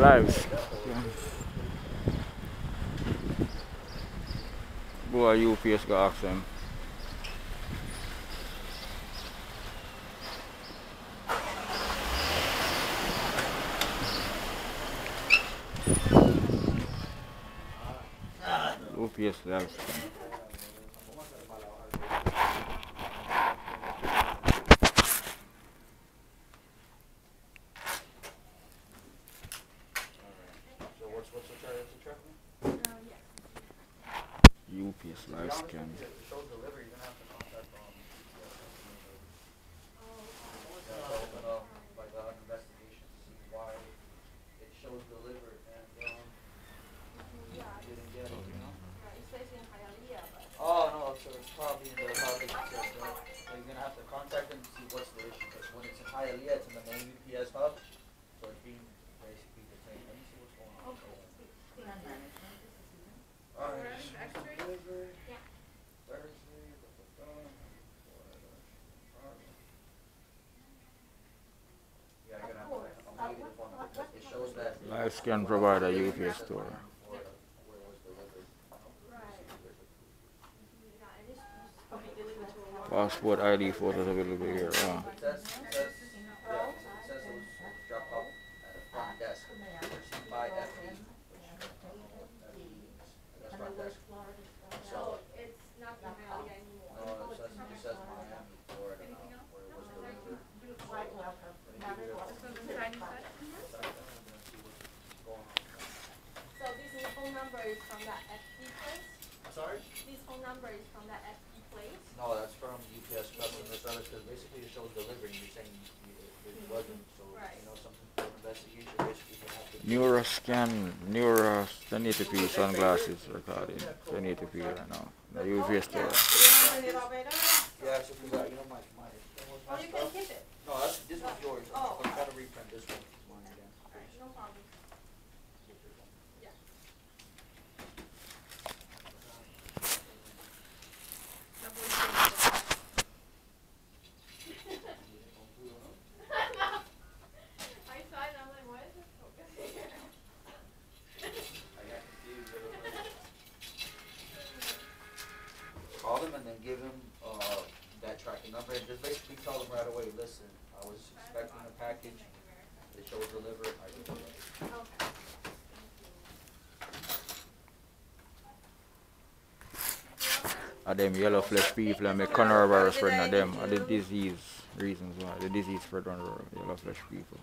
lives. Boy, UPS got ask them. UPS live scan. So what's, what's the charge, what's the truck? UPS live scan. It shows delivery, you're gonna have to contact, um, yeah, to open up, like, an investigation to see why it shows delivered and, um, didn't get Oh, no, so it's probably in the public. So you're gonna have to contact them to see what's the issue, because when it's in Hialeah, it's in the main UPS hub, so it's being basically detained. Let me see what's going on. Alright. Delivery. Thursday, da, da, da, Florida, Chicago. Yeah, I gotta, I'm gonna get it on, because can provide a UPS store. Passport ID photos available here. Uh, It says, it says, yeah, it says it was dropped off at the front desk, received by FE. That's front desk. So, it's not in Hialeah anymore. no, it says, it says Miami, Florida now, where it was delivered. So this phone number is from that FP place? Sorry? This phone number is from that FP place? No, that's from UPS customer service, because basically it shows delivery, you're saying you- it it wasn't, so, you know, something for investigation, basically you have to. Neuroscan, Neuro 1080p sunglasses recording. 1080p right now. The UPS store. Yeah, so if you got, you know, my, my, that was Oh, my you can stuff. keep it. No, that's, this one's yours, Oh. but I gotta reprint this one, it's mine again. Alright, no problem. Yeah. I saw it, I'm like, what is this focus here? Call them and then give them, uh, that tracking number, and just basically tell them right away, listen, I was expecting a package, it shows delivered, I it. Okay. Of them yellow flesh people and make coronavirus spreading of them. Are the disease reasons why the disease spread on yellow flesh people.